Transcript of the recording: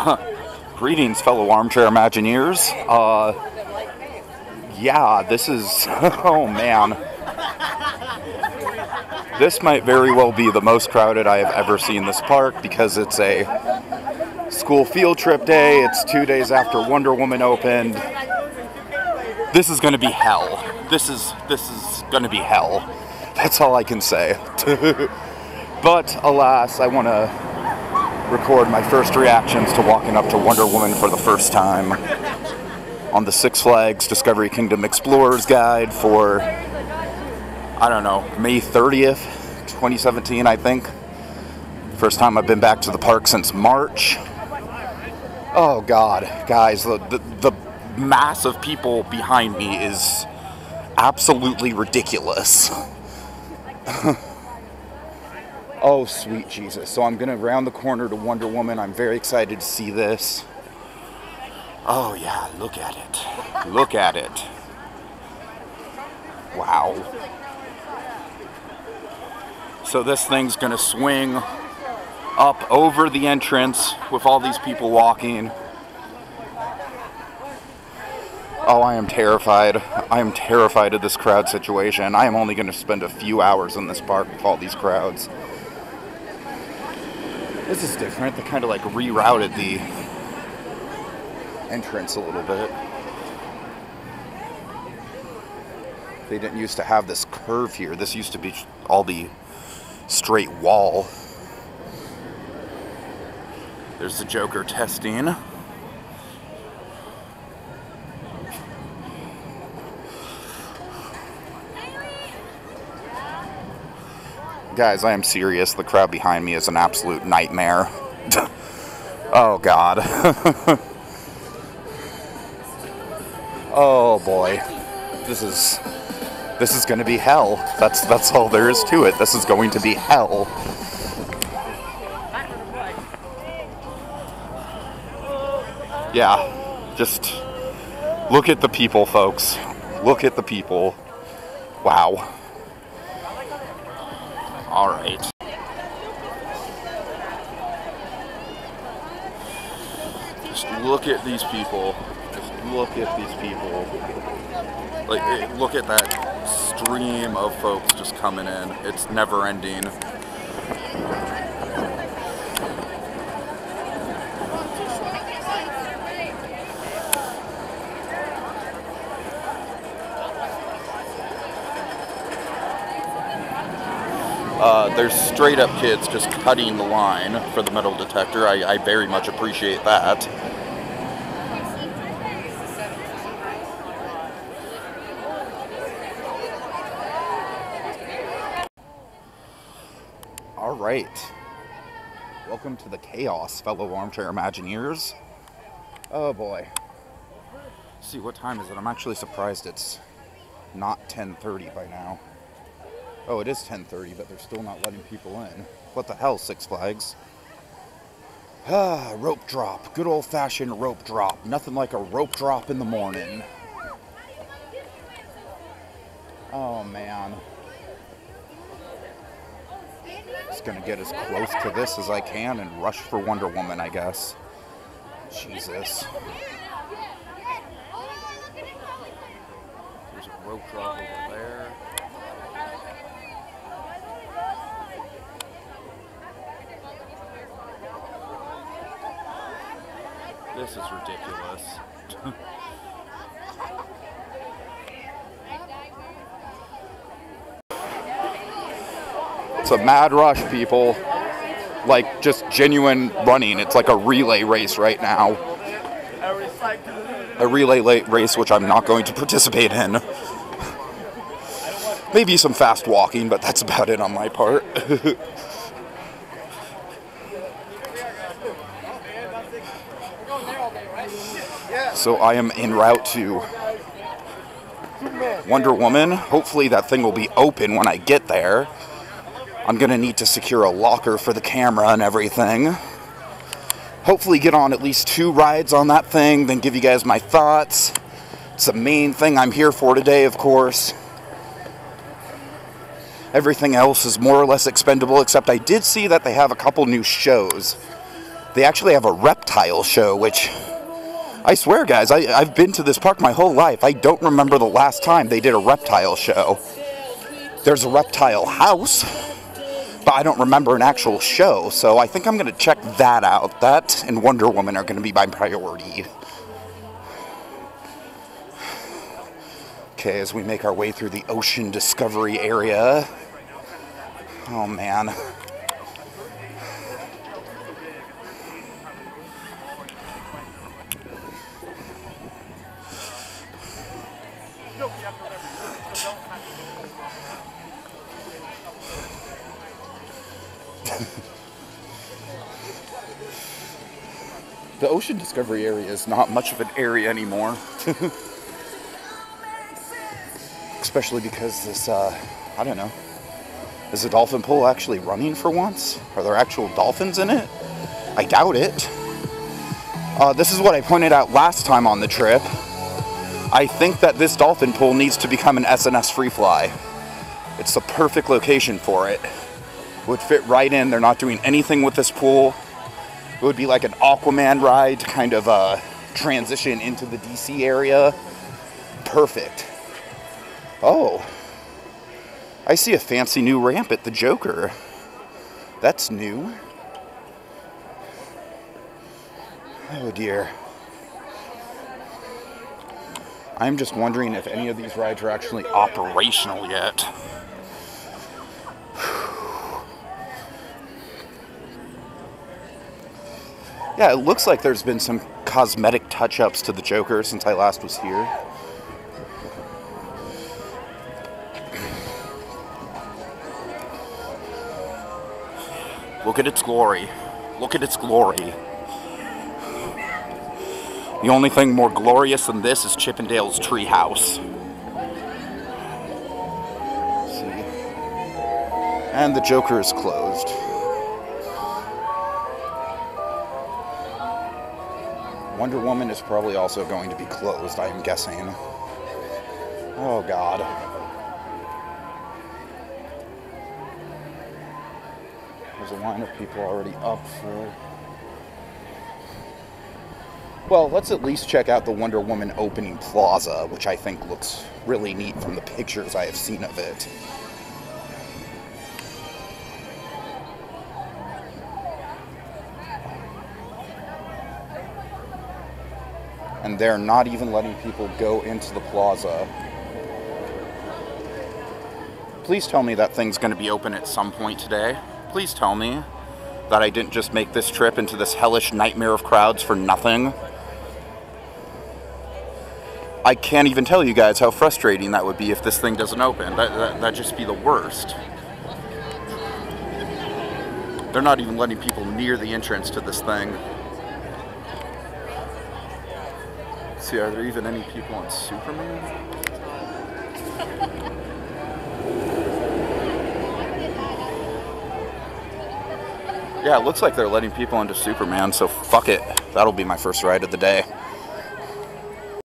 Greetings, fellow armchair Imagineers. Uh, yeah, this is. Oh man. This might very well be the most crowded I have ever seen this park because it's a school field trip day. It's two days after Wonder Woman opened. This is going to be hell. This is this is going to be hell. That's all I can say. but alas, I want to record my first reactions to walking up to Wonder Woman for the first time on the Six Flags Discovery Kingdom Explorers Guide for, I don't know, May 30th, 2017, I think. First time I've been back to the park since March. Oh God, guys, the, the, the mass of people behind me is absolutely ridiculous. Oh, sweet Jesus. So I'm going to round the corner to Wonder Woman. I'm very excited to see this. Oh, yeah, look at it. Look at it. Wow. So this thing's going to swing up over the entrance with all these people walking. Oh, I am terrified. I am terrified of this crowd situation. I am only going to spend a few hours in this park with all these crowds. This is different. They kind of like rerouted the entrance a little bit. They didn't used to have this curve here. This used to be all the straight wall. There's the Joker testing. Guys, I am serious. The crowd behind me is an absolute nightmare. oh, God. oh, boy. This is... This is going to be hell. That's, that's all there is to it. This is going to be hell. Yeah. Just... Look at the people, folks. Look at the people. Wow. Alright. Just look at these people. Just look at these people. Like, look at that stream of folks just coming in. It's never ending. Uh, there's straight up kids just cutting the line for the metal detector. I, I very much appreciate that. All right. Welcome to the chaos, fellow armchair Imagineers. Oh boy. Let's see, what time is it? I'm actually surprised it's not 10.30 by now. Oh, it is 10:30, but they're still not letting people in. What the hell, Six Flags? Ah, rope drop. Good old-fashioned rope drop. Nothing like a rope drop in the morning. Oh man. Just gonna get as close to this as I can and rush for Wonder Woman, I guess. Jesus. There's a rope drop over there. This is ridiculous. it's a mad rush, people. Like, just genuine running. It's like a relay race right now. A relay race which I'm not going to participate in. Maybe some fast walking, but that's about it on my part. So I am en route to Wonder Woman. Hopefully that thing will be open when I get there. I'm going to need to secure a locker for the camera and everything. Hopefully get on at least two rides on that thing, then give you guys my thoughts. It's the main thing I'm here for today, of course. Everything else is more or less expendable, except I did see that they have a couple new shows They actually have a reptile show, which I swear, guys, I, I've been to this park my whole life. I don't remember the last time they did a reptile show. There's a reptile house, but I don't remember an actual show, so I think I'm going to check that out. That and Wonder Woman are going to be my priority. Okay, as we make our way through the ocean discovery area. Oh man. The ocean discovery area is not much of an area anymore. Especially because this, uh, I don't know, is the dolphin pool actually running for once? Are there actual dolphins in it? I doubt it. Uh, this is what I pointed out last time on the trip. I think that this dolphin pool needs to become an S&S free fly. It's the perfect location for it. Would fit right in. They're not doing anything with this pool. It would be like an Aquaman ride, kind of transition into the DC area. Perfect. Oh, I see a fancy new ramp at the Joker. That's new. Oh dear. I'm just wondering if any of these rides are actually operational yet. Yeah, it looks like there's been some cosmetic touch ups to the Joker since I last was here. Look at its glory. Look at its glory. The only thing more glorious than this is Chip 'n Dale's treehouse. And the Joker is closed. Wonder Woman is probably also going to be closed, I am guessing. Oh god. There's a line of people already up for. Well, let's at least check out the Wonder Woman opening plaza, which I think looks really neat from the pictures I have seen of it. and they're not even letting people go into the plaza. Please tell me that thing's going to be open at some point today. Please tell me that I didn't just make this trip into this hellish nightmare of crowds for nothing. I can't even tell you guys how frustrating that would be if this thing doesn't open. That, that, that'd just be the worst. They're not even letting people near the entrance to this thing. see, are there even any people on Superman? Yeah, it looks like they're letting people into Superman, so fuck it. That'll be my first ride of the day.